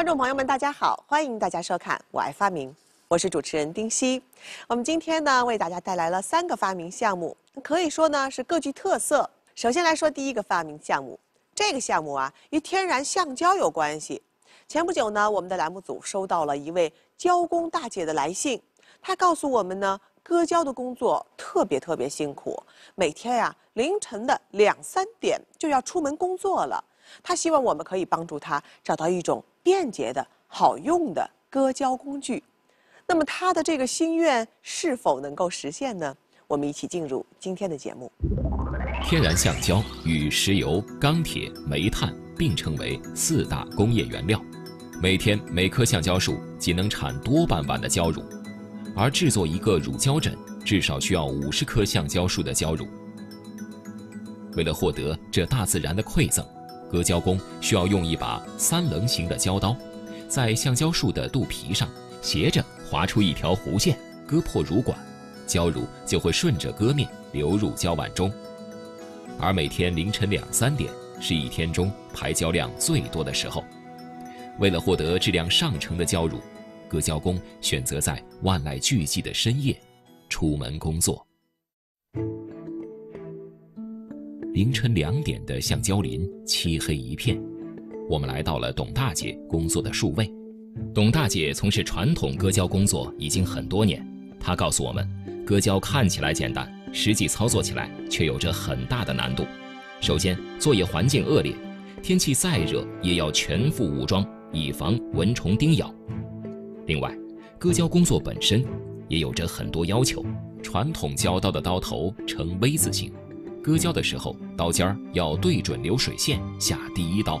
观众朋友们，大家好，欢迎大家收看《我爱发明》，我是主持人丁西。我们今天呢，为大家带来了三个发明项目，可以说呢是各具特色。首先来说第一个发明项目，这个项目啊与天然橡胶有关系。前不久呢，我们的栏目组收到了一位胶工大姐的来信，她告诉我们呢，割胶的工作特别特别辛苦，每天呀凌晨的两三点就要出门工作了。她希望我们可以帮助她找到一种便捷的好用的割胶工具。那么他的这个心愿是否能够实现呢？我们一起进入今天的节目。天然橡胶与石油、钢铁、煤炭并称为四大工业原料，每天每棵橡胶树仅能产多半碗的胶乳，而制作一个乳胶枕至少需要五十棵橡胶树的胶乳。为了获得这大自然的馈赠。割胶工需要用一把三棱形的胶刀，在橡胶树的肚皮上斜着划出一条弧线，割破乳管，胶乳就会顺着割面流入胶碗中。而每天凌晨两三点是一天中排胶量最多的时候。为了获得质量上乘的胶乳，割胶工选择在万籁俱寂的深夜出门工作。凌晨两点的橡胶林，漆黑一片。我们来到了董大姐工作的树位。董大姐从事传统割胶工作已经很多年。她告诉我们，割胶看起来简单，实际操作起来却有着很大的难度。首先，作业环境恶劣，天气再热也要全副武装，以防蚊虫叮咬。另外，割胶工作本身也有着很多要求。传统胶刀的刀头呈 V 字形。割胶的时候，刀尖儿要对准流水线下第一刀，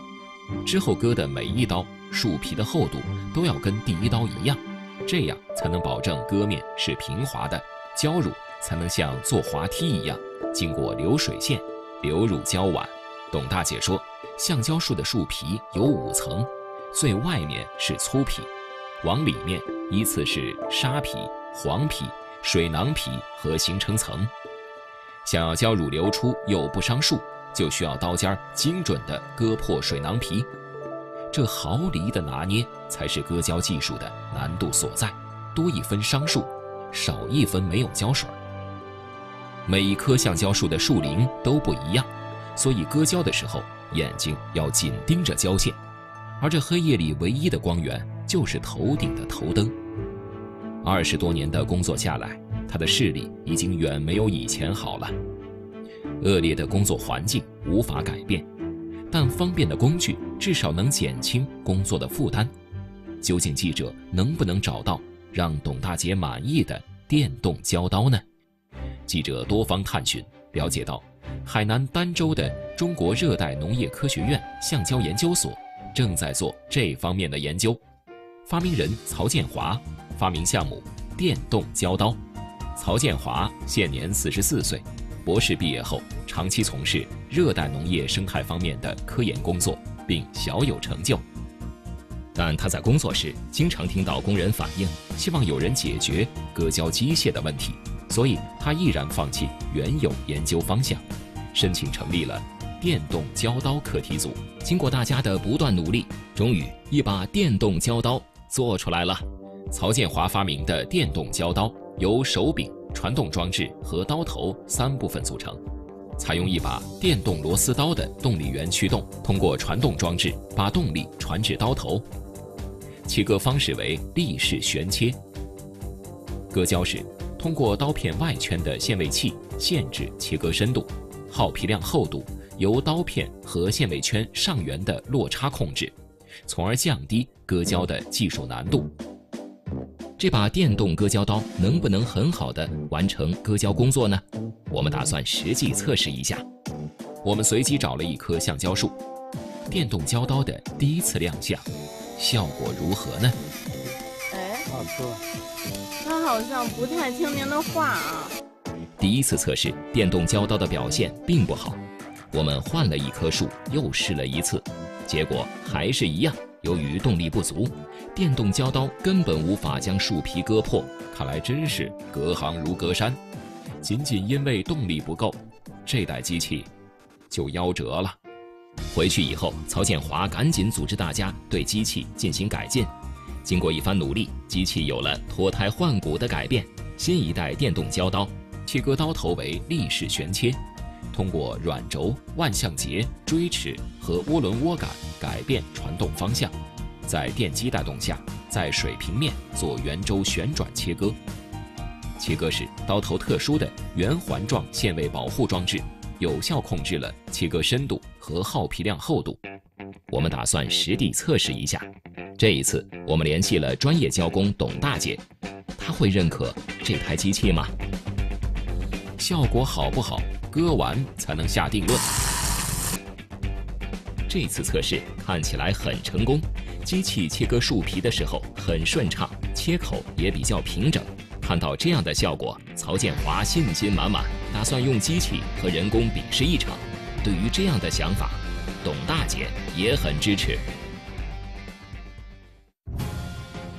之后割的每一刀树皮的厚度都要跟第一刀一样，这样才能保证割面是平滑的，胶乳才能像坐滑梯一样经过流水线流入胶碗。董大姐说，橡胶树的树皮有五层，最外面是粗皮，往里面依次是沙皮、黄皮、水囊皮和形成层。想要胶乳流出又不伤树，就需要刀尖精准地割破水囊皮。这毫厘的拿捏才是割胶技术的难度所在，多一分伤树，少一分没有胶水。每一棵橡胶树的树龄都不一样，所以割胶的时候眼睛要紧盯着胶线，而这黑夜里唯一的光源就是头顶的头灯。二十多年的工作下来。他的视力已经远没有以前好了。恶劣的工作环境无法改变，但方便的工具至少能减轻工作的负担。究竟记者能不能找到让董大姐满意的电动胶刀呢？记者多方探寻，了解到，海南儋州的中国热带农业科学院橡胶研究所正在做这方面的研究。发明人曹建华，发明项目电动胶刀。曹建华现年四十四岁，博士毕业后长期从事热带农业生态方面的科研工作，并小有成就。但他在工作时经常听到工人反映，希望有人解决割胶机械的问题，所以他毅然放弃原有研究方向，申请成立了电动胶刀课题组。经过大家的不断努力，终于一把电动胶刀做出来了。曹建华发明的电动胶刀。由手柄、传动装置和刀头三部分组成，采用一把电动螺丝刀的动力源驱动，通过传动装置把动力传至刀头。切割方式为立式旋切。割胶时，通过刀片外圈的限位器限制切割深度，耗皮量厚度由刀片和限位圈上缘的落差控制，从而降低割胶的技术难度。这把电动割胶刀能不能很好的完成割胶工作呢？我们打算实际测试一下。我们随机找了一棵橡胶树，电动胶刀的第一次亮相，效果如何呢？哎，他好像不太听您的话啊。第一次测试电动胶刀的表现并不好，我们换了一棵树又试了一次，结果还是一样。由于动力不足，电动胶刀根本无法将树皮割破。看来真是隔行如隔山。仅仅因为动力不够，这台机器就夭折了。回去以后，曹建华赶紧组织大家对机器进行改进。经过一番努力，机器有了脱胎换骨的改变。新一代电动胶刀，切割刀头为立式旋切，通过软轴、万向节、锥齿和涡轮涡杆改变传动方向，在电机带动下，在水平面做圆周旋转切割。切割时，刀头特殊的圆环状限位保护装置。有效控制了切割深度和耗皮量厚度。我们打算实地测试一下。这一次，我们联系了专业胶工董大姐，她会认可这台机器吗？效果好不好，割完才能下定论。这次测试看起来很成功，机器切割树皮的时候很顺畅，切口也比较平整。看到这样的效果，曹建华信心满满，打算用机器和人工比试一场。对于这样的想法，董大姐也很支持。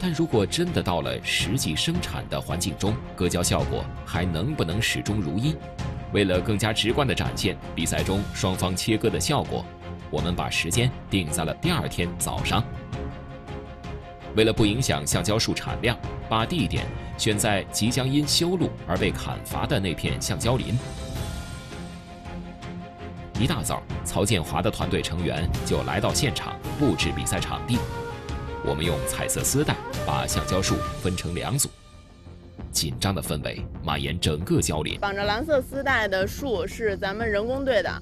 但如果真的到了实际生产的环境中，割胶效果还能不能始终如一？为了更加直观地展现比赛中双方切割的效果，我们把时间定在了第二天早上。为了不影响橡胶树产量，把地点选在即将因修路而被砍伐的那片橡胶林。一大早，曹建华的团队成员就来到现场布置比赛场地。我们用彩色丝带把橡胶树分成两组，紧张的氛围蔓延整个胶林。绑着蓝色丝带的树是咱们人工队的，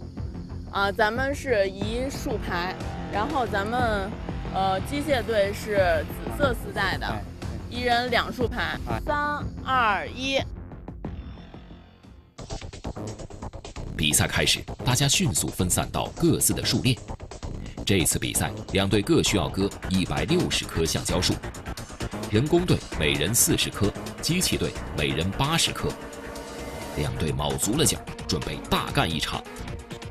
啊，咱们是一竖排，然后咱们。呃，机械队是紫色丝带的，一人两竖排。三二一，比赛开始，大家迅速分散到各自的树列。这次比赛，两队各需要割一百六十棵橡胶树，人工队每人四十棵，机器队每人八十棵。两队卯足了劲，准备大干一场。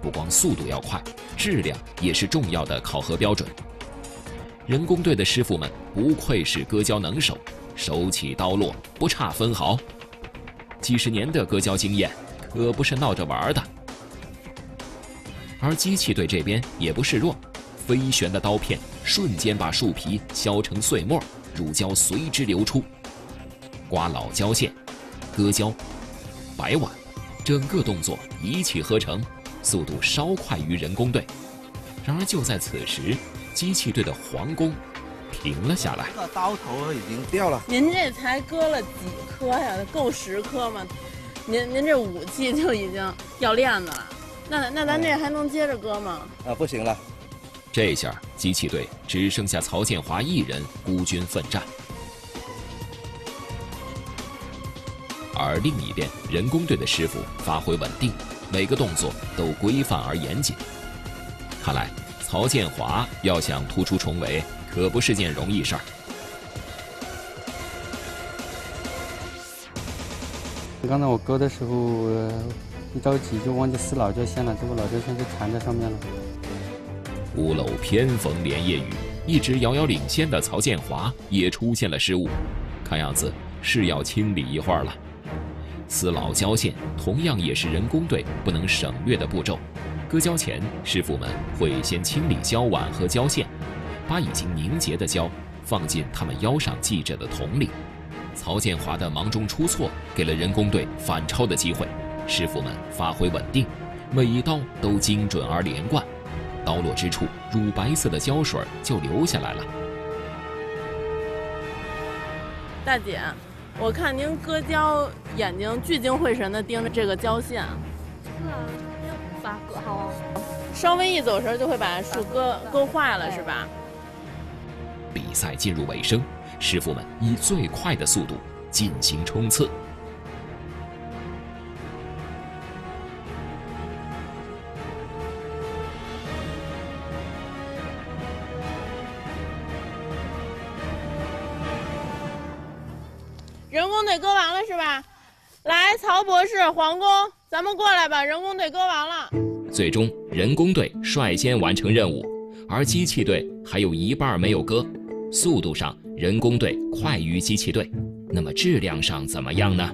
不光速度要快，质量也是重要的考核标准。人工队的师傅们不愧是割胶能手，手起刀落不差分毫。几十年的割胶经验可不是闹着玩的。而机器队这边也不示弱，飞旋的刀片瞬间把树皮削成碎末，乳胶随之流出。刮老胶线、割胶、摆碗，整个动作一气呵成，速度稍快于人工队。然而就在此时。机器队的皇宫停了下来，这个刀头已经掉了。您这才割了几颗呀？够十颗吗？您您这武器就已经掉链子了。那那咱这还能接着割吗？啊，不行了。这下机器队只剩下曹建华一人孤军奋战，而另一边人工队的师傅发挥稳定，每个动作都规范而严谨。看来。曹建华要想突出重围，可不是件容易事儿。刚才我割的时候一着急就忘记撕老胶线了，结果老胶线就缠在上面了。屋漏偏逢连夜雨，一直遥遥领先的曹建华也出现了失误，看样子是要清理一会儿了。撕老胶线同样也是人工队不能省略的步骤。割胶前，师傅们会先清理胶碗和胶线，把已经凝结的胶放进他们腰上系着的桶里。曹建华的忙中出错，给了人工队反超的机会。师傅们发挥稳定，每一刀都精准而连贯，刀落之处，乳白色的胶水就流下来了。大姐，我看您割胶，眼睛聚精会神地盯着这个胶线。好，稍微一走神就会把树割割坏了，是吧？比赛进入尾声，师傅们以最快的速度进行冲刺。来，曹博士，黄工。咱们过来吧，人工队割完了。最终，人工队率先完成任务，而机器队还有一半没有割。速度上，人工队快于机器队，那么质量上怎么样呢？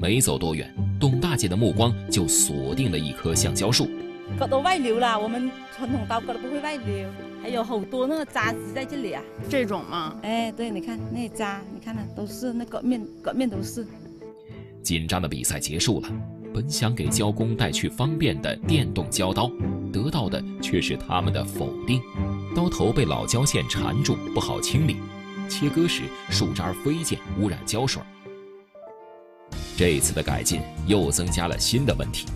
没走多远，董大姐的目光就锁定了一棵橡胶树。割都外流了，我们传统刀割的不会外流，还有好多那个渣子在这里啊。这种吗？哎，对，你看那渣，你看呢，都是那个面，割面都是。紧张的比赛结束了，本想给胶工带去方便的电动胶刀，得到的却是他们的否定。刀头被老胶线缠住，不好清理，切割时树渣飞溅，污染胶水。这次的改进又增加了新的问题。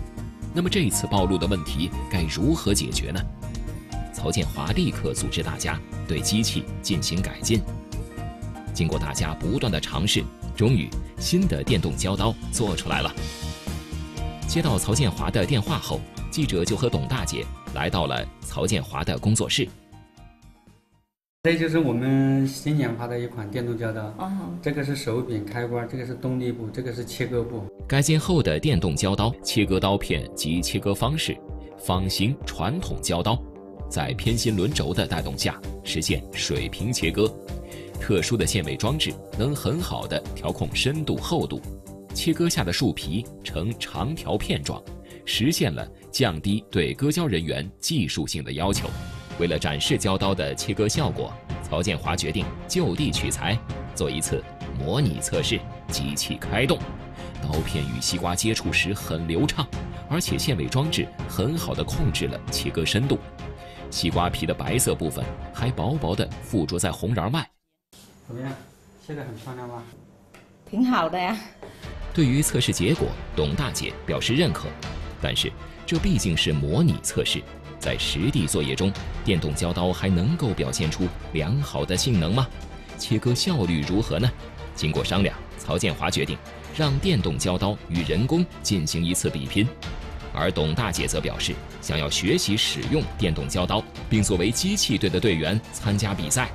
那么这次暴露的问题该如何解决呢？曹建华立刻组织大家对机器进行改进。经过大家不断的尝试，终于新的电动胶刀做出来了。接到曹建华的电话后，记者就和董大姐来到了曹建华的工作室。这就是我们新研发的一款电动胶刀。哦，这个是手柄开关，这个是动力部，这个是切割部。改进后的电动胶刀切割刀片及切割方式，仿形传统胶刀，在偏心轮轴的带动下实现水平切割。特殊的线尾装置能很好的调控深度厚度，切割下的树皮呈长条片状，实现了降低对割胶人员技术性的要求。为了展示胶刀的切割效果，曹建华决定就地取材，做一次模拟测试。机器开动，刀片与西瓜接触时很流畅，而且线尾装置很好的控制了切割深度。西瓜皮的白色部分还薄薄的附着在红瓤外。怎么样？现在很漂亮吗？挺好的呀。对于测试结果，董大姐表示认可，但是这毕竟是模拟测试。在实地作业中，电动胶刀还能够表现出良好的性能吗？切割效率如何呢？经过商量，曹建华决定让电动胶刀与人工进行一次比拼，而董大姐则表示想要学习使用电动胶刀，并作为机器队的队员参加比赛。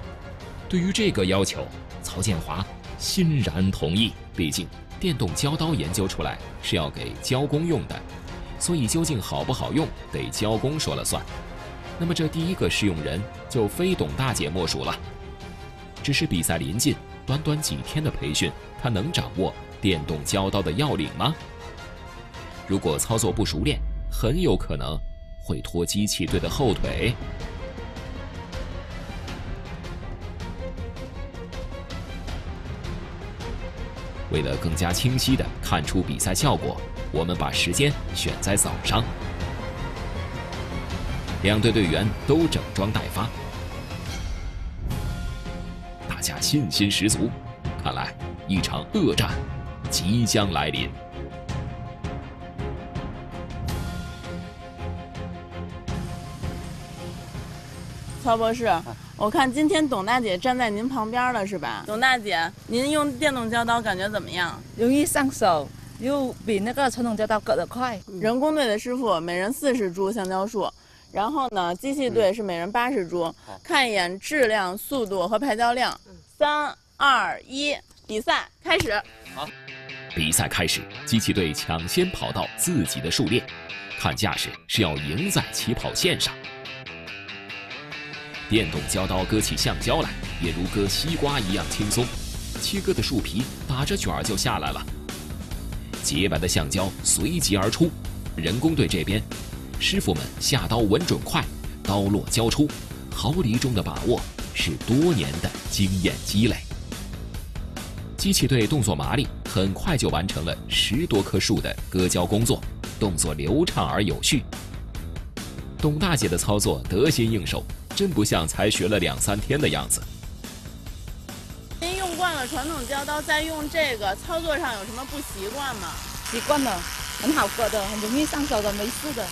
对于这个要求，曹建华欣然同意。毕竟，电动胶刀研究出来是要给胶工用的。所以究竟好不好用，得胶工说了算。那么这第一个试用人就非董大姐莫属了。只是比赛临近，短短几天的培训，她能掌握电动胶刀的要领吗？如果操作不熟练，很有可能会拖机器队的后腿。为了更加清晰地看出比赛效果。我们把时间选在早上，两队队员都整装待发，大家信心十足，看来一场恶战即将来临。曹博士，我看今天董大姐站在您旁边了，是吧？董大姐，您用电动胶刀感觉怎么样？容易上手。又比那个传统胶刀割得快。人工队的师傅每人四十株橡胶树，然后呢，机器队是每人八十株。看一眼质量、速度和排胶量。三二一，比赛开始。好，比赛开始，机器队抢先跑到自己的树列，看架势是要赢在起跑线上。电动胶刀割起橡胶来，也如割西瓜一样轻松，切割的树皮打着卷儿就下来了。洁白的橡胶随即而出，人工队这边，师傅们下刀稳准快，刀落胶出，毫厘中的把握是多年的经验积累。机器队动作麻利，很快就完成了十多棵树的割胶工作，动作流畅而有序。董大姐的操作得心应手，真不像才学了两三天的样子。您用惯了传统胶刀，再用这个操作上有什么不习惯吗？习惯了，很好割的，很容易上手的，没事的。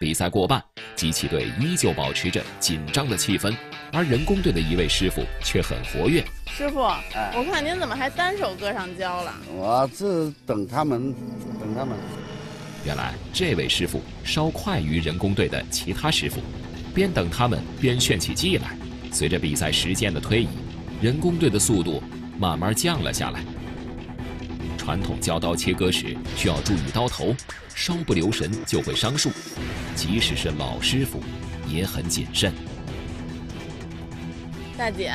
比赛过半，机器队依旧保持着紧张的气氛，而人工队的一位师傅却很活跃。师傅，我看您怎么还单手割上胶了？我这等他们，等他们。原来这位师傅稍快于人工队的其他师傅，边等他们边炫起技来。随着比赛时间的推移，人工队的速度慢慢降了下来。传统胶刀切割时需要注意刀头，稍不留神就会伤树。即使是老师傅，也很谨慎。大姐，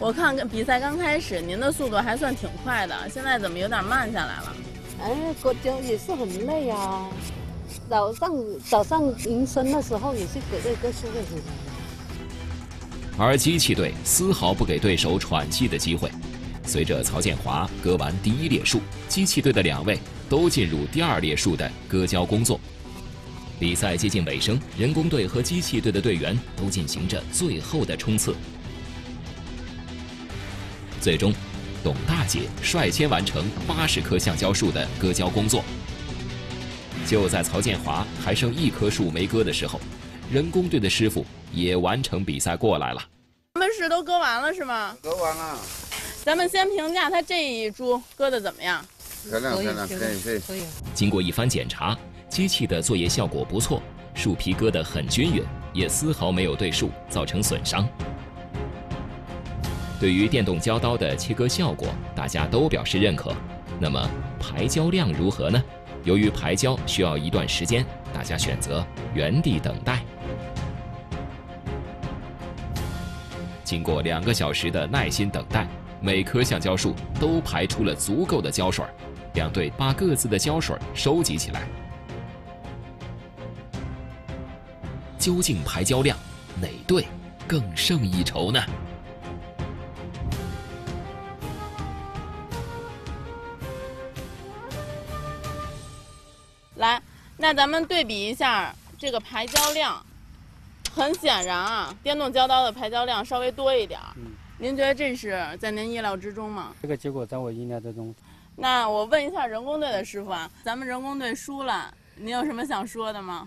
我看比赛刚开始，您的速度还算挺快的，现在怎么有点慢下来了？哎，割胶也是很累啊。早上早上迎声的时候也是给那个树叶子。而机器队丝毫不给对手喘气的机会。随着曹建华割完第一列树，机器队的两位都进入第二列树的割胶工作。比赛接近尾声，人工队和机器队的队员都进行着最后的冲刺。最终，董大姐率先完成八十棵橡胶树的割胶工作。就在曹建华还剩一棵树没割的时候，人工队的师傅也完成比赛过来了。咱们是都割完了是吗？割完了。咱们先评价他这一株割的怎么样？漂亮漂亮，可以可以。可以。经过一番检查，机器的作业效果不错，树皮割得很均匀，也丝毫没有对树造成损伤。对于电动胶刀的切割效果，大家都表示认可。那么排胶量如何呢？由于排胶需要一段时间，大家选择原地等待。经过两个小时的耐心等待，每棵橡胶树都排出了足够的胶水。两队把各自的胶水收集起来。究竟排胶量哪队更胜一筹呢？那咱们对比一下这个排胶量。很显然啊，电动胶刀的排胶量稍微多一点儿。嗯，您觉得这是在您意料之中吗？这个结果在我意料之中。那我问一下人工队的师傅啊，咱们人工队输了，您有什么想说的吗？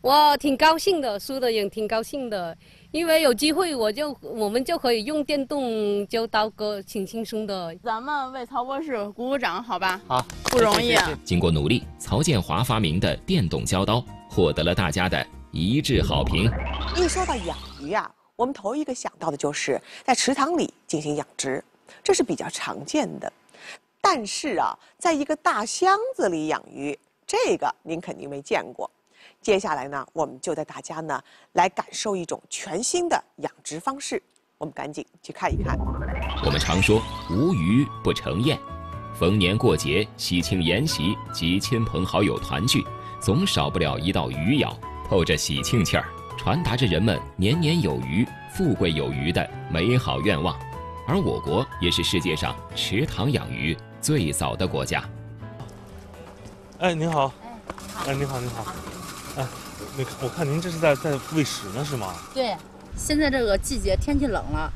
我挺高兴的，输的也挺高兴的，因为有机会我就我们就可以用电动胶刀割，挺轻松的。咱们为曹博士鼓鼓掌，好吧？好，不容易。经过努力，曹建华发明的电动胶刀获得了大家的。一致好评。一说到养鱼啊，我们头一个想到的就是在池塘里进行养殖，这是比较常见的。但是啊，在一个大箱子里养鱼，这个您肯定没见过。接下来呢，我们就带大家呢来感受一种全新的养殖方式。我们赶紧去看一看。我们常说无鱼不成宴，逢年过节、喜庆筵席及亲朋好友团聚，总少不了一道鱼肴。透着喜庆气儿，传达着人们年年有余、富贵有余的美好愿望。而我国也是世界上池塘养鱼最早的国家。哎，您好。哎，您好，您好。哎，那我看您这是在在喂食呢，是吗？对，现在这个季节天气冷了，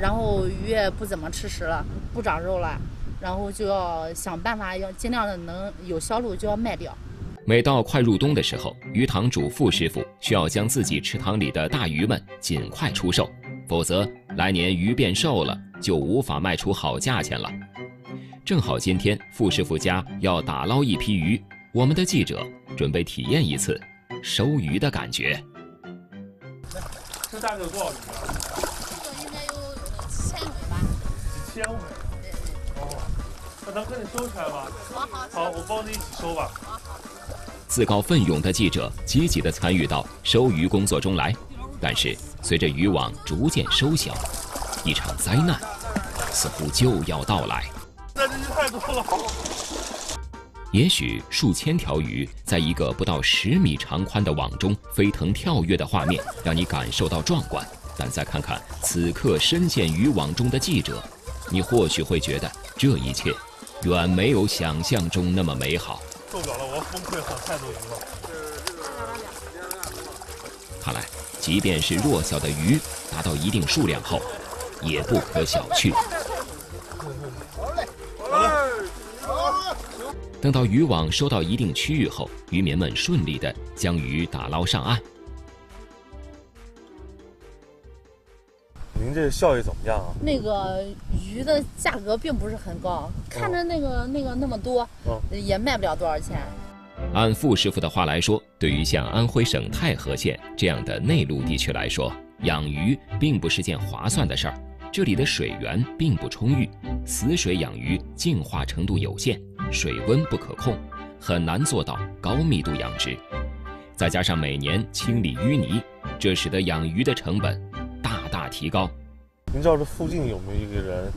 然后鱼也不怎么吃食了，不长肉了，然后就要想办法，要尽量的能有销路就要卖掉。每到快入冬的时候，鱼塘主傅师傅需要将自己池塘里的大鱼们尽快出售，否则来年鱼变瘦了，就无法卖出好价钱了。正好今天傅师傅家要打捞一批鱼，我们的记者准备体验一次收鱼的感觉。这大概有多少鱼啊？这个应该有几千尾吧。几千尾？哦，那咱赶紧收起来吧。好，好，我帮你一起收吧。自告奋勇的记者积极地参与到收鱼工作中来，但是随着渔网逐渐收小，一场灾难似乎就要到来。那这鱼太多了。也许数千条鱼在一个不到十米长宽的网中飞腾跳跃的画面让你感受到壮观，但再看看此刻深陷渔网中的记者，你或许会觉得这一切远没有想象中那么美好。受不了了，我要崩溃了！太多鱼了。看来，即便是弱小的鱼达到一定数量后，也不可小觑。等到渔网收到一定区域后，渔民们顺利的将鱼打捞上岸。您这效益怎么样啊？那个鱼的价格并不是很高，看着那个那个那么多，也卖不了多少钱。按傅师傅的话来说，对于像安徽省太和县这样的内陆地区来说，养鱼并不是件划算的事儿。这里的水源并不充裕，死水养鱼净化程度有限，水温不可控，很难做到高密度养殖。再加上每年清理淤泥，这使得养鱼的成本大大。提高。您知道这附近有没有一个人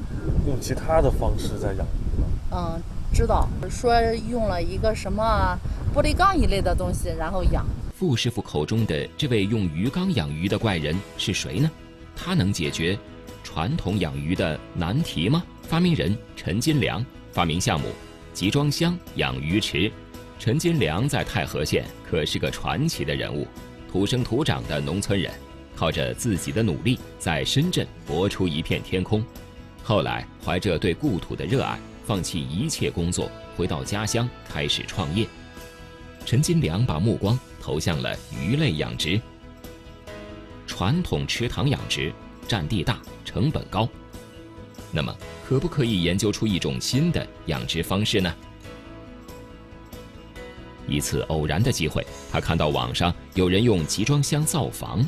用其他的方式在养鱼吗？嗯，知道，说用了一个什么玻璃缸一类的东西，然后养。傅师傅口中的这位用鱼缸养鱼的怪人是谁呢？他能解决传统养鱼的难题吗？发明人陈金良，发明项目集装箱养鱼池。陈金良在太和县可是个传奇的人物，土生土长的农村人，靠着自己的努力，在深圳搏出一片天空。后来怀着对故土的热爱，放弃一切工作，回到家乡开始创业。陈金良把目光投向了鱼类养殖。传统池塘养殖占地大，成本高。那么，可不可以研究出一种新的养殖方式呢？一次偶然的机会，他看到网上有人用集装箱造房。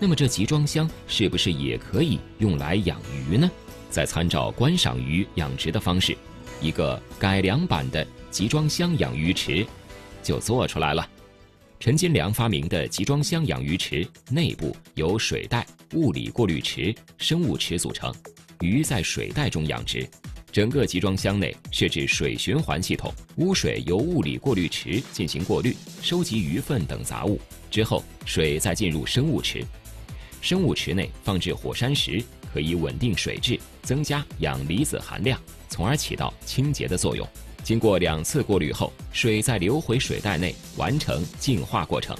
那么，这集装箱是不是也可以用来养鱼呢？再参照观赏鱼养殖的方式，一个改良版的集装箱养鱼池就做出来了。陈金良发明的集装箱养鱼池内部由水袋、物理过滤池、生物池组成，鱼在水袋中养殖。整个集装箱内设置水循环系统，污水由物理过滤池进行过滤，收集鱼粪等杂物，之后水再进入生物池。生物池内放置火山石，可以稳定水质，增加氧离子含量，从而起到清洁的作用。经过两次过滤后，水再流回水袋内，完成净化过程。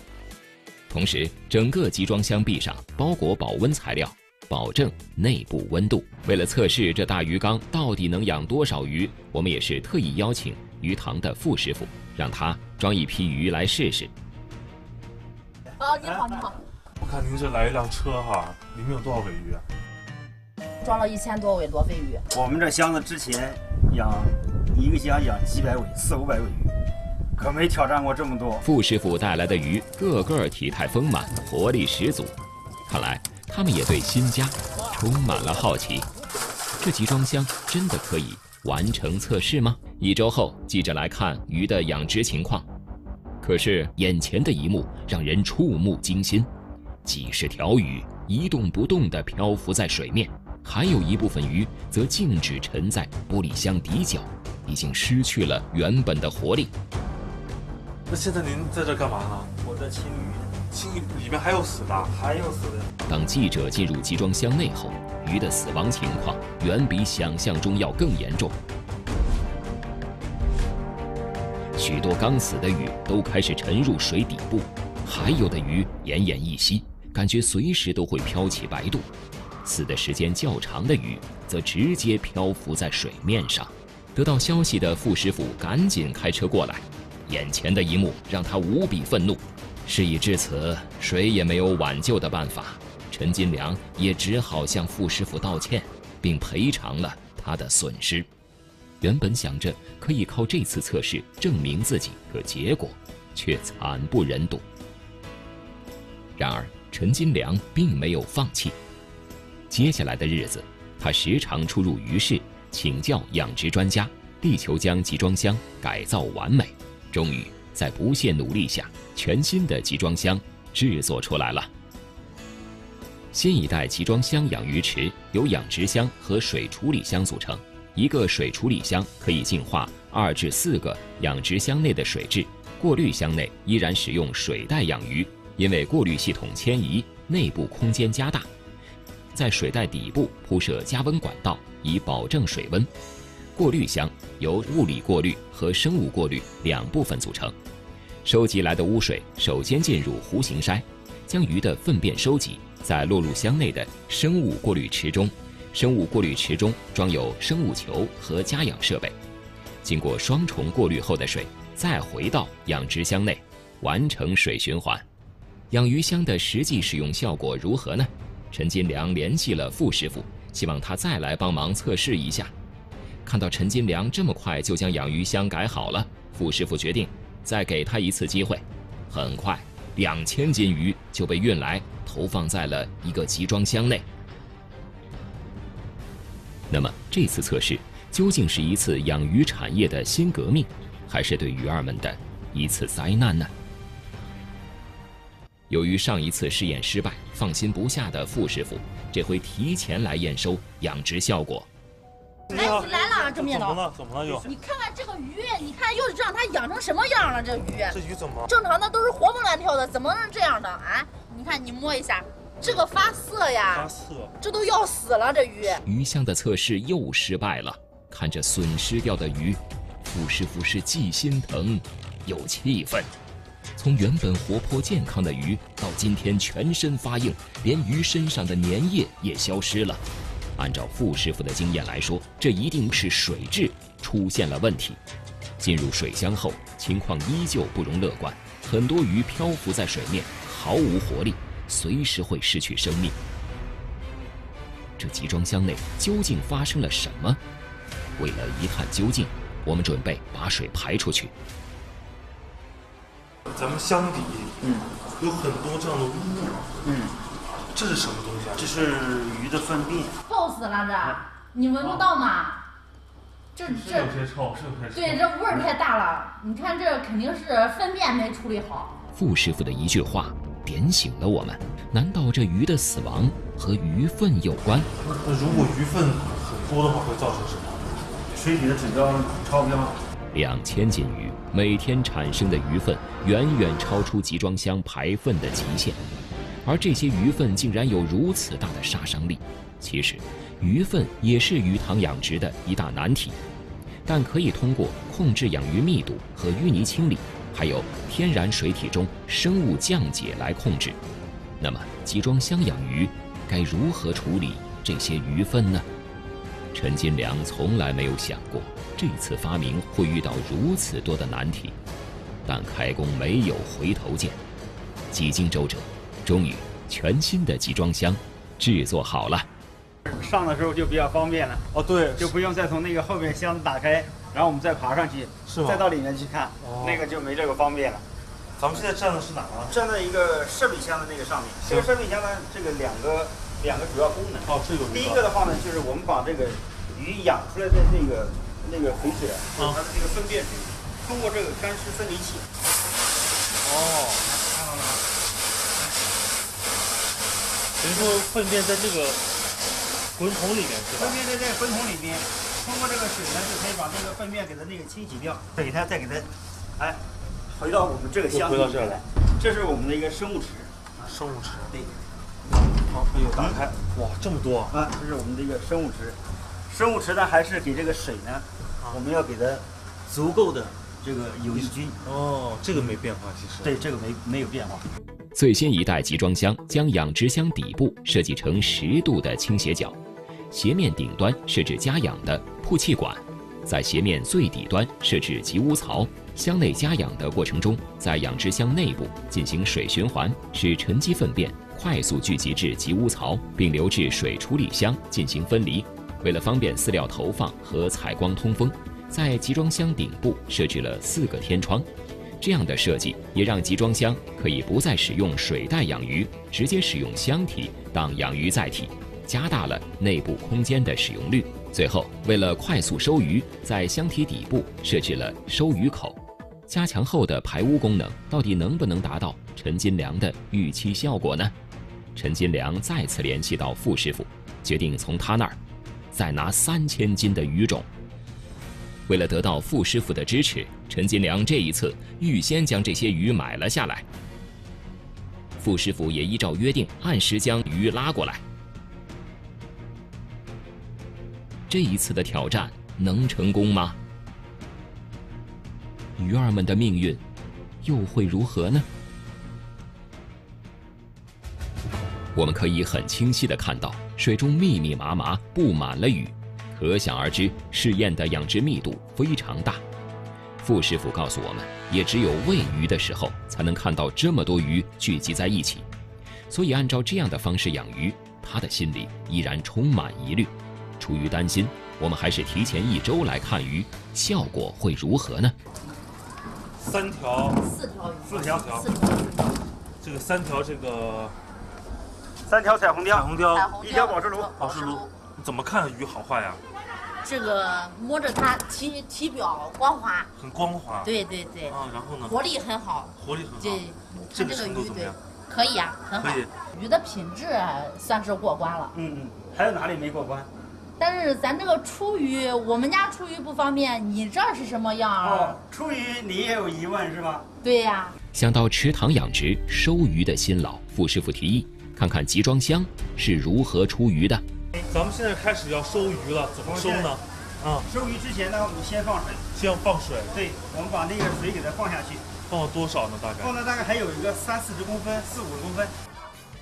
同时，整个集装箱壁上包裹保温材料，保证内部温度。为了测试这大鱼缸到底能养多少鱼，我们也是特意邀请鱼塘的傅师傅，让他装一批鱼来试试。啊，你好，你好。我看您这来一辆车哈，里面有多少尾鱼啊？装了一千多尾罗非鱼。我们这箱子之前养。一个箱养几百尾，四五百尾鱼，可没挑战过这么多。傅师傅带来的鱼个个体态丰满，活力十足，看来他们也对新家充满了好奇。这集装箱真的可以完成测试吗？一周后，记者来看鱼的养殖情况，可是眼前的一幕让人触目惊心：几十条鱼一动不动地漂浮在水面，还有一部分鱼则静止沉在玻璃箱底角。已经失去了原本的活力。那现在您在这干嘛呢？我在清鱼，里面还有死的，还有死的。当记者进入集装箱内后，鱼的死亡情况远比想象中要更严重。许多刚死的鱼都开始沉入水底部，还有的鱼奄奄一息，感觉随时都会飘起白肚。死的时间较长的鱼则直接漂浮在水面上。得到消息的傅师傅赶紧开车过来，眼前的一幕让他无比愤怒。事已至此，谁也没有挽救的办法。陈金良也只好向傅师傅道歉，并赔偿了他的损失。原本想着可以靠这次测试证明自己，可结果却惨不忍睹。然而，陈金良并没有放弃。接下来的日子，他时常出入鱼市。请教养殖专家，力求将集装箱改造完美。终于在不懈努力下，全新的集装箱制作出来了。新一代集装箱养鱼池由养殖箱和水处理箱组成。一个水处理箱可以净化二至四个养殖箱内的水质，过滤箱内依然使用水袋养鱼，因为过滤系统迁移，内部空间加大。在水袋底部铺设加温管道，以保证水温。过滤箱由物理过滤和生物过滤两部分组成。收集来的污水首先进入弧形筛，将鱼的粪便收集，在落入箱内的生物过滤池中。生物过滤池中装有生物球和加氧设备。经过双重过滤后的水再回到养殖箱内，完成水循环。养鱼箱的实际使用效果如何呢？陈金良联系了傅师傅，希望他再来帮忙测试一下。看到陈金良这么快就将养鱼箱改好了，傅师傅决定再给他一次机会。很快，两千斤鱼就被运来，投放在了一个集装箱内。那么，这次测试究竟是一次养鱼产业的新革命，还是对鱼儿们的一次灾难呢？由于上一次试验失败，放心不下的傅师傅这回提前来验收养殖效果。哎，你来了，这面怎么了？怎么了又？你看看这个鱼，你看又让它养成什么样了？这鱼，这鱼怎么？正常的都是活蹦乱跳的，怎么能这样呢啊？你看你摸一下，这个发涩呀，发涩，这都要死了这鱼。鱼箱的测试又失败了，看着损失掉的鱼，傅师傅是既心疼又气愤。从原本活泼健康的鱼，到今天全身发硬，连鱼身上的粘液也消失了。按照傅师傅的经验来说，这一定是水质出现了问题。进入水箱后，情况依旧不容乐观，很多鱼漂浮在水面，毫无活力，随时会失去生命。这集装箱内究竟发生了什么？为了一探究竟，我们准备把水排出去。咱们箱底，嗯，有很多这样的污，嗯，这是什么东西啊？这是鱼的粪便。臭死了这，你闻不到吗？这这有些臭，是有些臭。对，这味儿太大了。你看这肯定是粪便没处理好。傅师傅的一句话点醒了我们：难道这鱼的死亡和鱼粪有关？那如果鱼粪很多的话，会造成什么？水体的指标超标。两千斤鱼每天产生的鱼粪远远超出集装箱排粪的极限，而这些鱼粪竟然有如此大的杀伤力。其实，鱼粪也是鱼塘养殖的一大难题，但可以通过控制养鱼密度和淤泥清理，还有天然水体中生物降解来控制。那么，集装箱养鱼该如何处理这些鱼粪呢？陈金良从来没有想过这次发明会遇到如此多的难题，但开工没有回头箭，几经周折，终于全新的集装箱制作好了。上的时候就比较方便了哦，对，就不用再从那个后面箱子打开，然后我们再爬上去，是？再到里面去看，那个就没这个方便了。咱们现在站的是哪啊？站在一个设备箱的那个上面。这个设备箱呢，这个两个两个主要功能。哦，这个第一个的话呢，就是我们把这个鱼养出来的那个那个肥水，啊，它的这个粪便水，通过这个干湿分离器。哦，看到了。等于说粪便在这个滚筒里面是吧？粪便在这个滚筒里面，通过这个水呢，就可以把这个粪便给它那个清洗掉，给它再给它，哎，回到我们这个箱回到这儿来。这是我们的一个生物池。生物池。对。好，哎呦，打开，哇，这么多啊！这是我们的一个生物池。生物池呢，还是给这个水呢，我们要给它足够的这个有益菌。哦，这个没变化，其实。对，这个没没有变化。最新一代集装箱将养殖箱底部设计成十度的倾斜角，斜面顶端设置加氧的曝气管，在斜面最底端设置集污槽。箱内加氧的过程中，在养殖箱内部进行水循环，使沉积粪便快速聚集至集污槽，并流至水处理箱进行分离。为了方便饲料投放和采光通风，在集装箱顶部设置了四个天窗。这样的设计也让集装箱可以不再使用水袋养鱼，直接使用箱体当养鱼载体，加大了内部空间的使用率。最后，为了快速收鱼，在箱体底部设置了收鱼口。加强后的排污功能到底能不能达到陈金良的预期效果呢？陈金良再次联系到傅师傅，决定从他那儿再拿三千斤的鱼种。为了得到傅师傅的支持，陈金良这一次预先将这些鱼买了下来。傅师傅也依照约定按时将鱼拉过来。这一次的挑战能成功吗？鱼儿们的命运又会如何呢？我们可以很清晰的看到，水中密密麻麻布满了鱼，可想而知，试验的养殖密度非常大。傅师傅告诉我们，也只有喂鱼的时候，才能看到这么多鱼聚集在一起。所以，按照这样的方式养鱼，他的心里依然充满疑虑。出于担心，我们还是提前一周来看鱼，效果会如何呢？三条，四条鱼，四条，四条。这个三条，这个三条彩虹鲷，彩虹鲷，一条宝石鲈，宝石鲈。怎么看鱼好坏呀？这个摸着它体体表光滑，很光滑。对对对。啊，然后呢？活力很好。活力很好。对，这个鱼怎么样？可以啊，很好。可以。鱼的品质算是过关了。嗯嗯。还有哪里没过关？但是咱这个出鱼，我们家出鱼不方便，你这是什么样啊？哦，出鱼你也有疑问是吧？对呀。想到池塘养殖收鱼的辛劳，傅师傅提议看看集装箱是如何出鱼的。咱们现在开始要收鱼了，怎么收呢？啊，收鱼之前呢，我们先放水。先放水。对，我们把那个水给它放下去。放了多少呢？大概？放了大概还有一个三四十公分，四五十公分。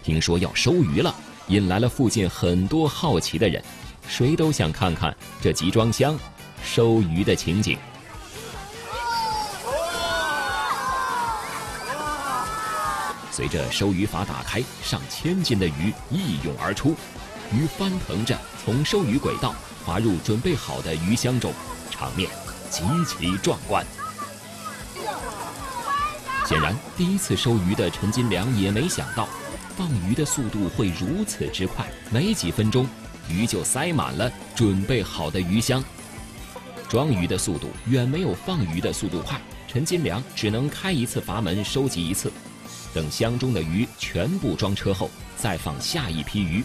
听说要收鱼了，引来了附近很多好奇的人，谁都想看看这集装箱收鱼的情景。随着收鱼阀打开，上千斤的鱼一涌而出，鱼翻腾着从收鱼轨道滑入准备好的鱼箱中，场面极其壮观。显然，第一次收鱼的陈金良也没想到，放鱼的速度会如此之快，没几分钟，鱼就塞满了准备好的鱼箱。装鱼的速度远没有放鱼的速度快，陈金良只能开一次阀门收集一次。等箱中的鱼全部装车后，再放下一批鱼。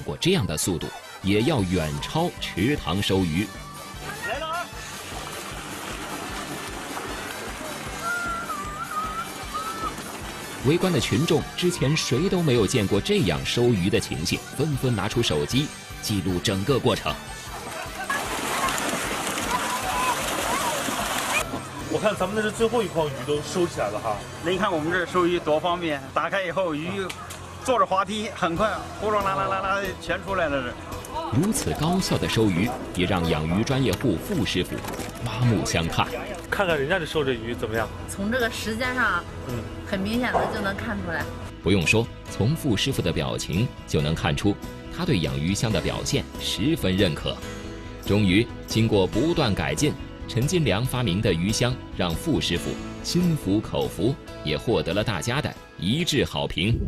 不过这样的速度也要远超池塘收鱼。来了啊！围观的群众之前谁都没有见过这样收鱼的情形，纷纷拿出手机记录整个过程。我看咱们那是最后一筐鱼都收起来了哈。您看我们这收鱼多方便，打开以后鱼坐着滑梯，很快呼啦啦啦啦啦全出来了。这如此高效的收鱼，也让养鱼专业户傅师傅刮目相看。看看人家这收这鱼怎么样？从这个时间上，嗯，很明显的就能看出来。不用说，从傅师傅的表情就能看出，他对养鱼箱的表现十分认可。终于，经过不断改进。陈金良发明的鱼箱让傅师傅心服口服，也获得了大家的一致好评。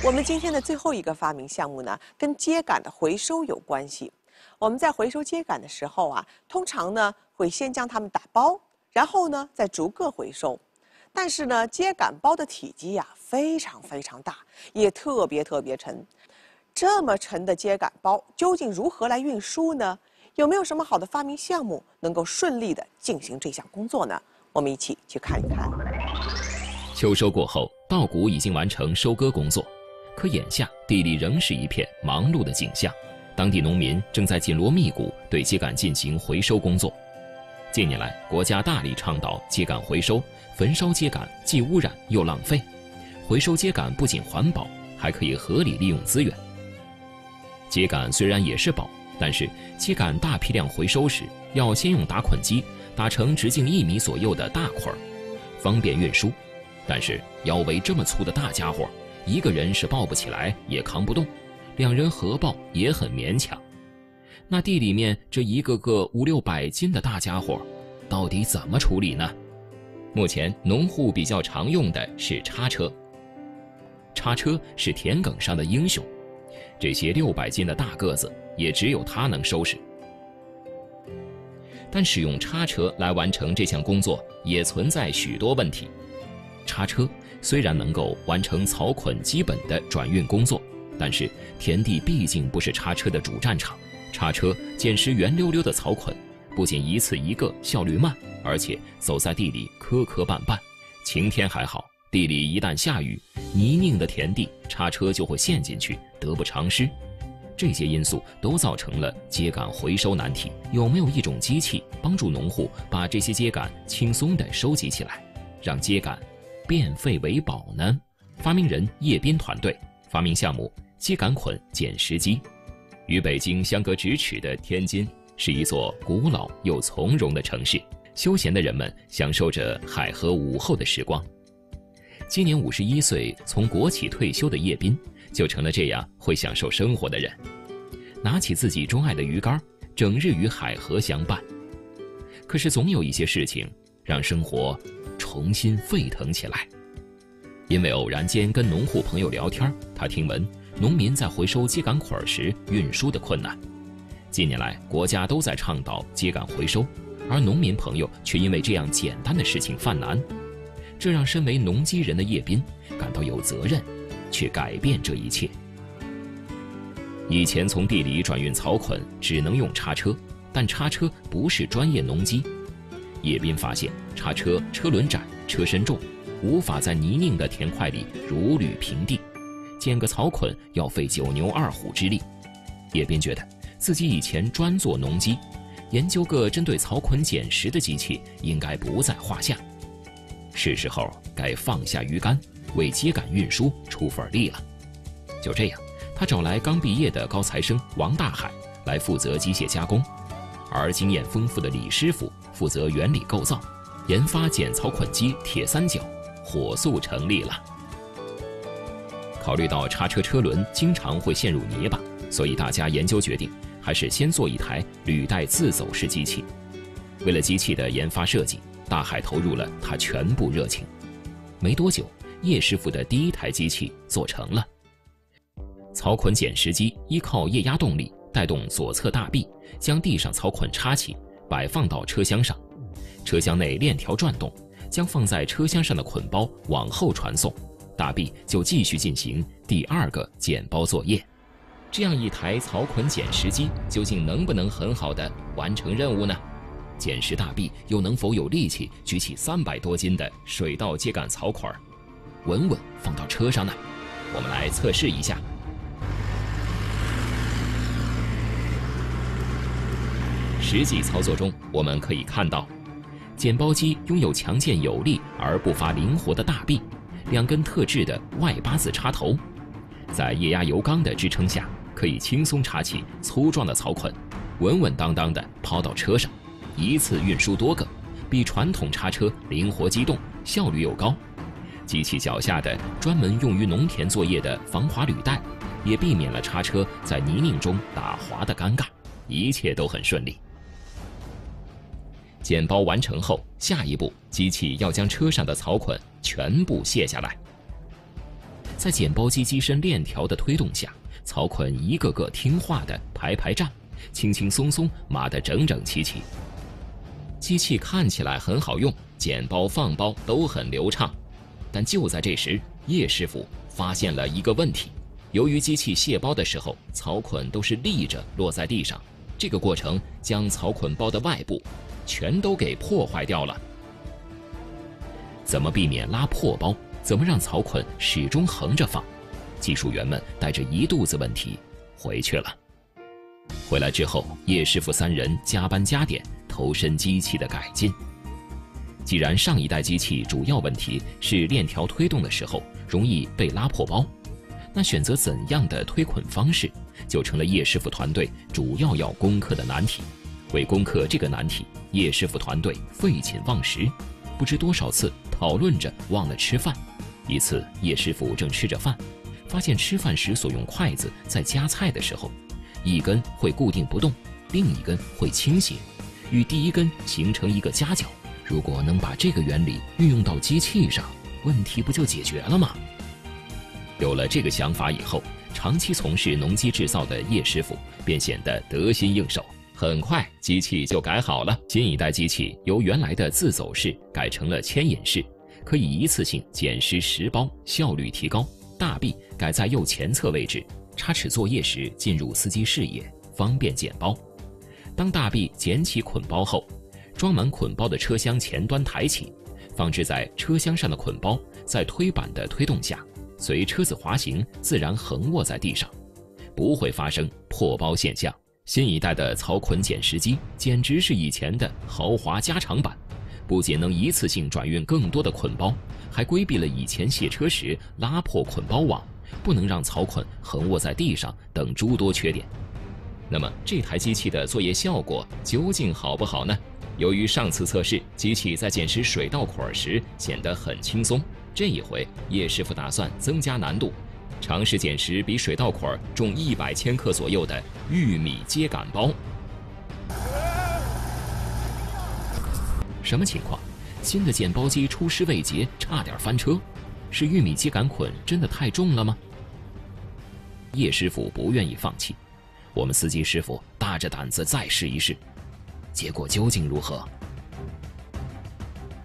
我们今天的最后一个发明项目呢，跟秸秆的回收有关系。我们在回收秸秆的时候啊，通常呢会先将它们打包，然后呢再逐个回收。但是呢，秸秆包的体积呀非常非常大，也特别特别沉。这么沉的秸秆包究竟如何来运输呢？有没有什么好的发明项目能够顺利的进行这项工作呢？我们一起去看一看。秋收过后，稻谷已经完成收割工作，可眼下地里仍是一片忙碌的景象。当地农民正在紧锣密鼓对秸秆进行回收工作。近年来，国家大力倡导秸秆回收，焚烧秸秆既污染又浪费。回收秸秆不仅环保，还可以合理利用资源。秸秆虽然也是宝。但是，秸秆大批量回收时，要先用打捆机打成直径一米左右的大捆，方便运输。但是腰围这么粗的大家伙，一个人是抱不起来，也扛不动，两人合抱也很勉强。那地里面这一个个五六百斤的大家伙，到底怎么处理呢？目前农户比较常用的是叉车。叉车是田埂上的英雄，这些六百斤的大个子。也只有他能收拾，但使用叉车来完成这项工作也存在许多问题。叉车虽然能够完成草捆基本的转运工作，但是田地毕竟不是叉车的主战场。叉车捡拾圆溜溜的草捆，不仅一次一个效率慢，而且走在地里磕磕绊绊。晴天还好，地里一旦下雨，泥泞的田地叉车就会陷进去，得不偿失。这些因素都造成了秸秆回收难题。有没有一种机器帮助农户把这些秸秆轻松地收集起来，让秸秆变废为宝呢？发明人叶斌团队发明项目秸秆捆捡拾机。与北京相隔咫尺的天津是一座古老又从容的城市，休闲的人们享受着海河午后的时光。今年五十一岁，从国企退休的叶斌。就成了这样会享受生活的人，拿起自己钟爱的鱼竿，整日与海河相伴。可是总有一些事情让生活重新沸腾起来。因为偶然间跟农户朋友聊天，他听闻农民在回收秸秆捆时运输的困难。近年来，国家都在倡导秸秆回收，而农民朋友却因为这样简单的事情犯难，这让身为农机人的叶斌感到有责任。去改变这一切。以前从地里转运草捆只能用叉车，但叉车不是专业农机。叶斌发现叉车车轮窄、车身重，无法在泥泞的田块里如履平地，捡个草捆要费九牛二虎之力。叶斌觉得自己以前专做农机，研究个针对草捆捡拾的机器应该不在话下。是时候该放下鱼竿，为秸秆运输出份力了。就这样。他找来刚毕业的高材生王大海来负责机械加工，而经验丰富的李师傅负责原理构造，研发剪草捆机铁三角，火速成立了。考虑到叉车车轮经常会陷入泥巴，所以大家研究决定，还是先做一台履带自走式机器。为了机器的研发设计，大海投入了他全部热情。没多久，叶师傅的第一台机器做成了。草捆捡拾机依靠液压动力带动左侧大臂，将地上草捆插起，摆放到车厢上。车厢内链条转动，将放在车厢上的捆包往后传送，大臂就继续进行第二个捡包作业。这样一台草捆捡拾机究竟能不能很好的完成任务呢？捡拾大臂又能否有力气举起三百多斤的水稻秸秆草捆，稳稳放到车上呢？我们来测试一下。实际操作中，我们可以看到，剪包机拥有强健有力而不乏灵活的大臂，两根特制的外八字插头，在液压油缸的支撑下，可以轻松插起粗壮的草捆，稳稳当当地抛到车上，一次运输多个，比传统叉车灵活机动，效率又高。机器脚下的专门用于农田作业的防滑履带，也避免了叉车在泥泞中打滑的尴尬，一切都很顺利。剪包完成后，下一步机器要将车上的草捆全部卸下来。在剪包机机身链条的推动下，草捆一个个听话的排排站，轻轻松松码得整整齐齐。机器看起来很好用，剪包放包都很流畅。但就在这时，叶师傅发现了一个问题：由于机器卸包的时候，草捆都是立着落在地上，这个过程将草捆包的外部。全都给破坏掉了。怎么避免拉破包？怎么让草捆始终横着放？技术员们带着一肚子问题回去了。回来之后，叶师傅三人加班加点，投身机器的改进。既然上一代机器主要问题是链条推动的时候容易被拉破包，那选择怎样的推捆方式，就成了叶师傅团队主要要攻克的难题。为攻克这个难题，叶师傅团队废寝忘食，不知多少次讨论着忘了吃饭。一次，叶师傅正吃着饭，发现吃饭时所用筷子在夹菜的时候，一根会固定不动，另一根会倾斜，与第一根形成一个夹角。如果能把这个原理运用到机器上，问题不就解决了吗？有了这个想法以后，长期从事农机制造的叶师傅便显得得心应手。很快，机器就改好了。新一代机器由原来的自走式改成了牵引式，可以一次性捡拾十包，效率提高。大臂改在右前侧位置，插齿作业时进入司机视野，方便捡包。当大臂捡起捆包后，装满捆包的车厢前端抬起，放置在车厢上的捆包在推板的推动下，随车子滑行自然横卧在地上，不会发生破包现象。新一代的草捆捡拾机简直是以前的豪华加长版，不仅能一次性转运更多的捆包，还规避了以前卸车时拉破捆包网、不能让草捆横卧在地上等诸多缺点。那么这台机器的作业效果究竟好不好呢？由于上次测试机器在捡拾水稻捆时显得很轻松，这一回叶师傅打算增加难度。尝试捡拾比水稻捆重一百千克左右的玉米秸秆包。什么情况？新的捡包机出师未捷，差点翻车。是玉米秸秆捆真的太重了吗？叶师傅不愿意放弃，我们司机师傅大着胆子再试一试。结果究竟如何？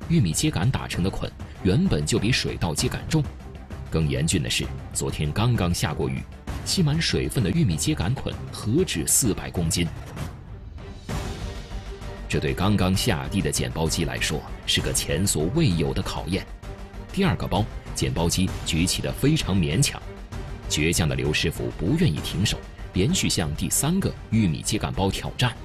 玉米秸秆打成的捆原本就比水稻秸秆重。更严峻的是，昨天刚刚下过雨，吸满水分的玉米秸秆捆何止四百公斤。这对刚刚下地的剪包机来说是个前所未有的考验。第二个包，剪包机举起的非常勉强。倔强的刘师傅不愿意停手，连续向第三个玉米秸秆包挑战。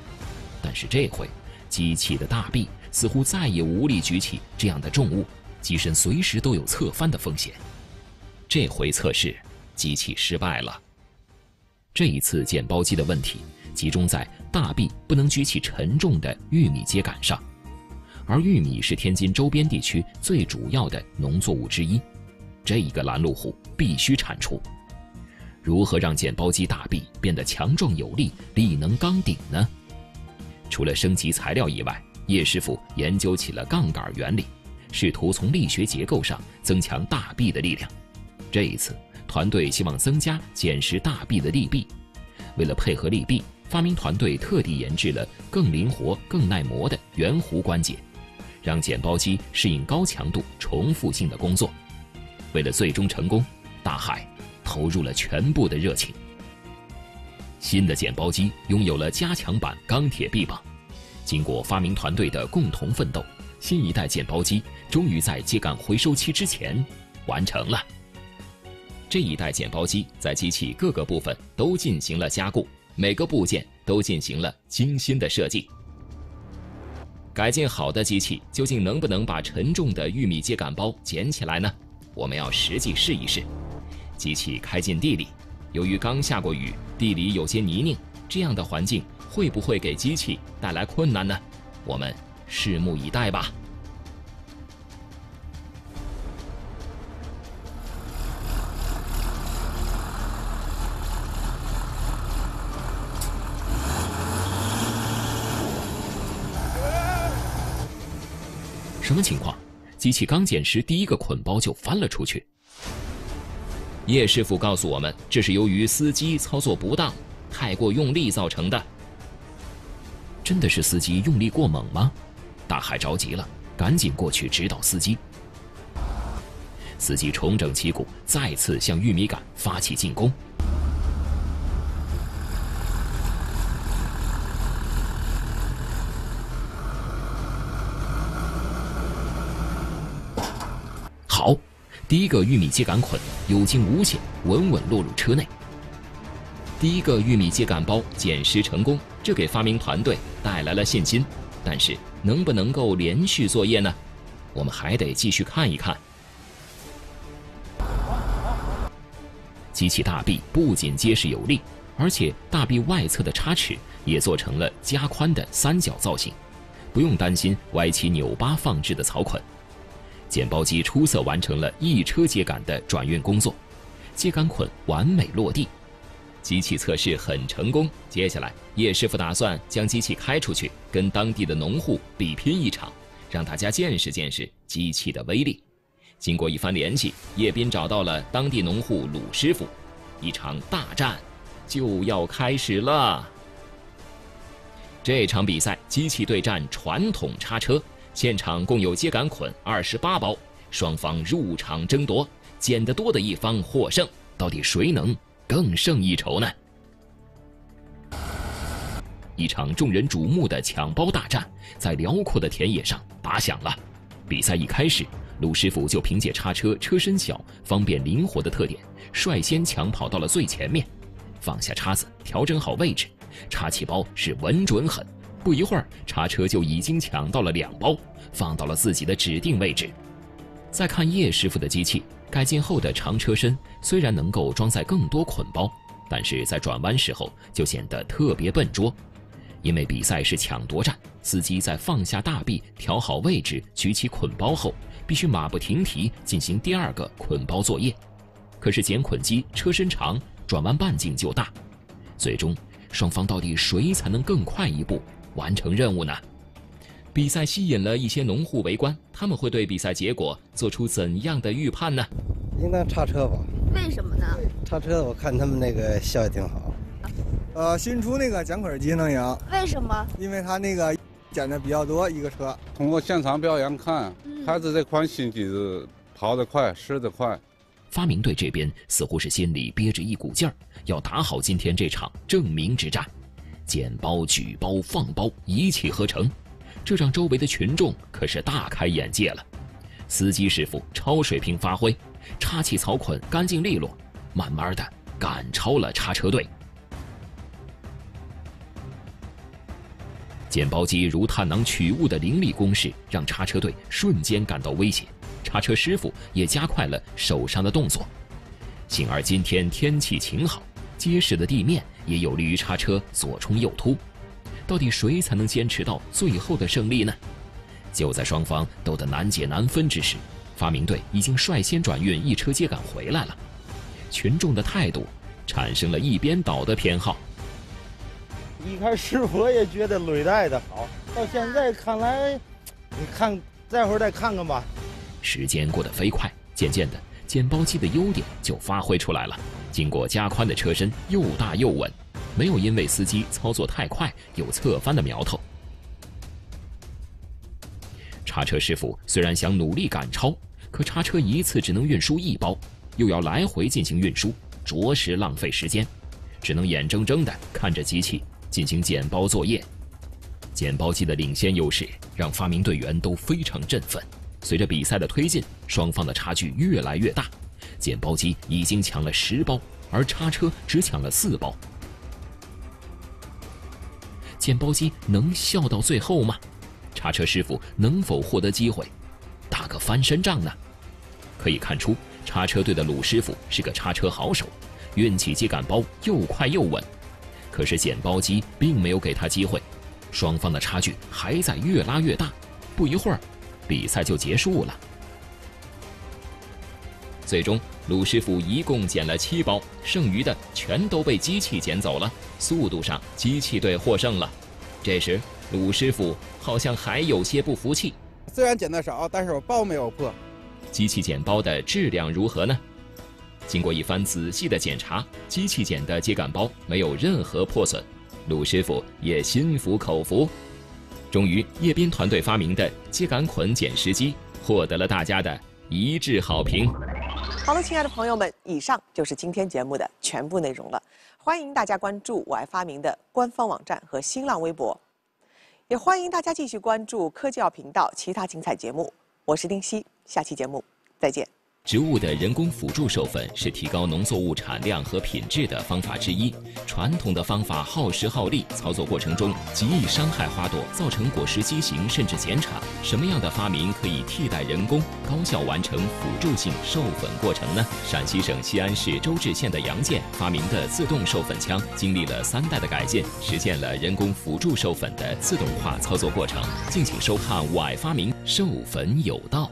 但是这回，机器的大臂似乎再也无力举起这样的重物，机身随时都有侧翻的风险。这回测试，机器失败了。这一次剪包机的问题集中在大臂不能举起沉重的玉米秸秆上，而玉米是天津周边地区最主要的农作物之一，这一个拦路虎必须铲除。如何让剪包机大臂变得强壮有力、力能刚顶呢？除了升级材料以外，叶师傅研究起了杠杆原理，试图从力学结构上增强大臂的力量。这一次，团队希望增加捡拾大臂的力臂。为了配合力臂，发明团队特地研制了更灵活、更耐磨的圆弧关节，让剪包机适应高强度、重复性的工作。为了最终成功，大海。投入了全部的热情。新的剪包机拥有了加强版钢铁臂膀，经过发明团队的共同奋斗，新一代剪包机终于在秸秆回收期之前完成了。这一代剪包机在机器各个部分都进行了加固，每个部件都进行了精心的设计。改进好的机器究竟能不能把沉重的玉米秸秆包捡起来呢？我们要实际试一试。机器开进地里，由于刚下过雨，地里有些泥泞，这样的环境会不会给机器带来困难呢？我们拭目以待吧。什么情况？机器刚捡拾第一个捆包就翻了出去。叶师傅告诉我们，这是由于司机操作不当，太过用力造成的。真的是司机用力过猛吗？大海着急了，赶紧过去指导司机。司机重整旗鼓，再次向玉米杆发起进攻。好。第一个玉米秸秆捆有惊无险，稳稳落入车内。第一个玉米秸秆包捡拾成功，这给发明团队带来了信心。但是，能不能够连续作业呢？我们还得继续看一看。机器大臂不仅结实有力，而且大臂外侧的叉齿也做成了加宽的三角造型，不用担心歪七扭八放置的槽捆。剪包机出色完成了一车秸秆的转运工作，秸秆捆完美落地，机器测试很成功。接下来，叶师傅打算将机器开出去，跟当地的农户比拼一场，让大家见识见识机器的威力。经过一番联系，叶斌找到了当地农户鲁师傅，一场大战就要开始了。这场比赛，机器对战传统叉车。现场共有秸秆捆二十八包，双方入场争夺，捡得多的一方获胜。到底谁能更胜一筹呢？一场众人瞩目的抢包大战在辽阔的田野上打响了。比赛一开始，鲁师傅就凭借叉车车身小、方便灵活的特点，率先抢跑到了最前面。放下叉子，调整好位置，叉起包是稳准狠。不一会儿，叉车就已经抢到了两包，放到了自己的指定位置。再看叶师傅的机器，改进后的长车身虽然能够装载更多捆包，但是在转弯时候就显得特别笨拙。因为比赛是抢夺战，司机在放下大臂、调好位置、举起捆包后，必须马不停蹄进行第二个捆包作业。可是捡捆机车身长，转弯半径就大，最终双方到底谁才能更快一步？完成任务呢？比赛吸引了一些农户围观，他们会对比赛结果做出怎样的预判呢？应当叉车吧？为什么呢？叉车，我看他们那个效益挺好。呃，新出那个捡捆机能赢。为什么？因为它那个捡的比较多，一个车。通过现场表演看，还是这款新机子跑得快，使得快，发明队这边似乎是心里憋着一股劲儿，要打好今天这场证明之战，捡包、举包、放包一气呵成，这让周围的群众可是大开眼界了。司机师傅超水平发挥，插起草捆干净利落，慢慢的赶超了叉车队。捡包机如探囊取物的凌厉攻势，让叉车队瞬间感到威胁。叉车师傅也加快了手上的动作。幸而今天天气晴好，结实的地面也有利于叉车左冲右突。到底谁才能坚持到最后的胜利呢？就在双方斗得难解难分之时，发明队已经率先转运一车秸秆回来了。群众的态度产生了一边倒的偏好。一开始我也觉得履带的好，到现在看来，你看，再会儿再看看吧。时间过得飞快，渐渐的，捡包机的优点就发挥出来了。经过加宽的车身，又大又稳，没有因为司机操作太快有侧翻的苗头。叉车师傅虽然想努力赶超，可叉车一次只能运输一包，又要来回进行运输，着实浪费时间，只能眼睁睁地看着机器进行捡包作业。捡包机的领先优势让发明队员都非常振奋。随着比赛的推进，双方的差距越来越大，捡包机已经抢了十包，而叉车只抢了四包。捡包机能笑到最后吗？叉车师傅能否获得机会，打个翻身仗呢？可以看出，叉车队的鲁师傅是个叉车好手，运起秸秆包又快又稳。可是捡包机并没有给他机会，双方的差距还在越拉越大。不一会儿，比赛就结束了。最终，鲁师傅一共捡了七包，剩余的全都被机器捡走了。速度上，机器队获胜了。这时，鲁师傅好像还有些不服气。虽然捡的少，但是我包没有破。机器捡包的质量如何呢？经过一番仔细的检查，机器捡的秸秆包没有任何破损，鲁师傅也心服口服。终于，叶斌团队发明的秸秆捆捡拾机获得了大家的一致好评。好了，亲爱的朋友们，以上就是今天节目的全部内容了。欢迎大家关注“我爱发明”的官方网站和新浪微博。也欢迎大家继续关注科教频道其他精彩节目。我是丁西，下期节目再见。植物的人工辅助授粉是提高农作物产量和品质的方法之一。传统的方法耗时耗力，操作过程中极易伤害花朵，造成果实畸形甚至减产。什么样的发明可以替代人工，高效完成辅助性授粉过程呢？陕西省西安市周至县的杨建发明的自动授粉枪，经历了三代的改进，实现了人工辅助授粉的自动化操作过程。敬请收看《我爱发明》，授粉有道。